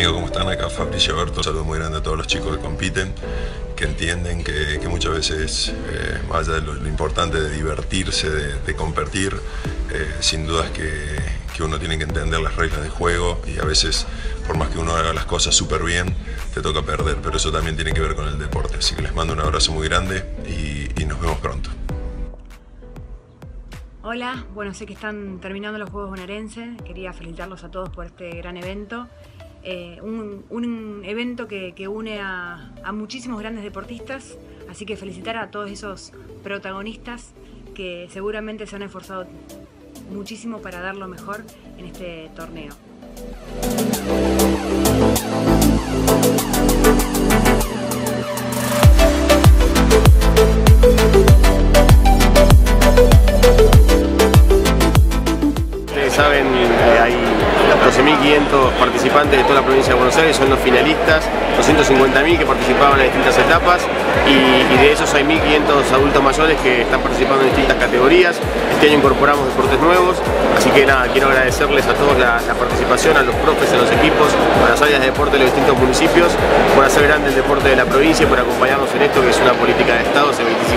amigos, ¿cómo están? Acá Fabricio Berto, saludo muy grande a todos los chicos que compiten, que entienden que, muchas veces, eh, de lo, importante de divertirse, de, competir, eh, sin dudas que, que, uno tiene que entender las reglas de juego y a veces, por más que uno haga las cosas súper bien, te toca perder, pero eso también tiene que ver con el deporte. Así que les mando un abrazo muy grande y, y nos vemos pronto. Hola, bueno, sé que están terminando los Juegos Bonaerenses, quería felicitarlos a todos por este gran evento. Eh, un, evento que, une a, muchísimos grandes deportistas, así que felicitar a todos esos protagonistas que seguramente se han esforzado muchísimo para dar lo mejor en este torneo. Saben, eh, hay 12.500 participantes de toda la provincia de Buenos Aires, son los finalistas, 250.000 que participaban en distintas etapas y, de esos hay 1.500 adultos mayores que están participando en distintas categorías. Este año incorporamos deportes nuevos, así que nada, quiero agradecerles a todos la, participación, a los profes, a los equipos, a las áreas de deporte de los distintos municipios por hacer grande el deporte de la provincia y por acompañarnos en esto que es una política de Estado hace 25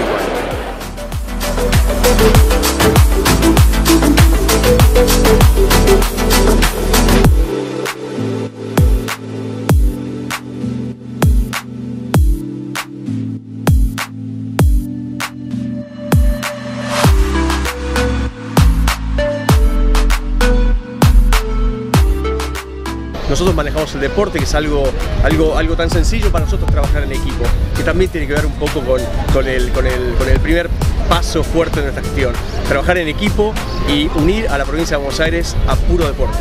Nosotros manejamos el deporte, que es algo, algo, algo tan sencillo para nosotros trabajar en equipo, que también tiene que ver un poco con, con, el, con, el, con el primer paso fuerte de nuestra gestión. Trabajar en equipo y unir a la provincia de Buenos Aires a puro deporte.